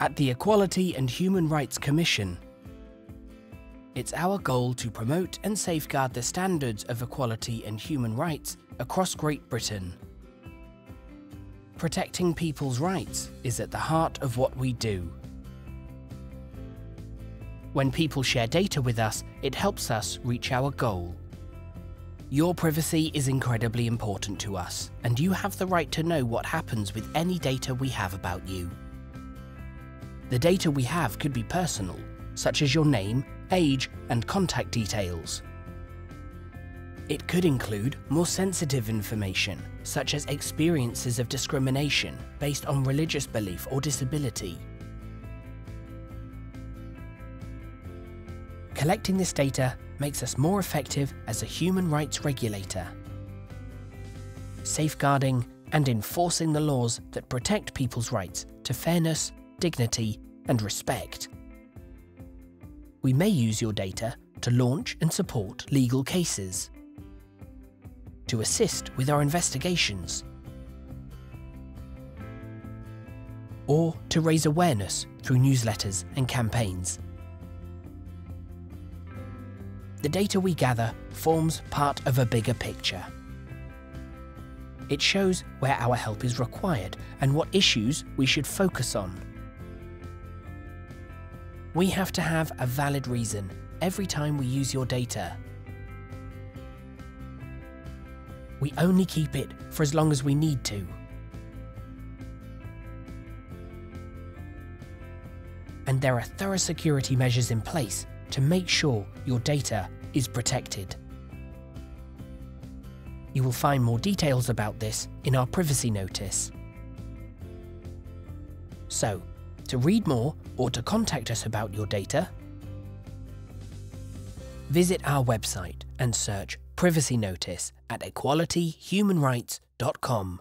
At the Equality and Human Rights Commission, it's our goal to promote and safeguard the standards of equality and human rights across Great Britain. Protecting people's rights is at the heart of what we do. When people share data with us, it helps us reach our goal. Your privacy is incredibly important to us, and you have the right to know what happens with any data we have about you. The data we have could be personal, such as your name, age, and contact details. It could include more sensitive information, such as experiences of discrimination based on religious belief or disability. Collecting this data makes us more effective as a human rights regulator, safeguarding and enforcing the laws that protect people's rights to fairness, dignity, and respect. We may use your data to launch and support legal cases, to assist with our investigations, or to raise awareness through newsletters and campaigns. The data we gather forms part of a bigger picture. It shows where our help is required and what issues we should focus on. We have to have a valid reason every time we use your data. We only keep it for as long as we need to. And there are thorough security measures in place to make sure your data is protected. You will find more details about this in our privacy notice. So, to read more or to contact us about your data, visit our website and search Privacy Notice at equalityhumanrights.com.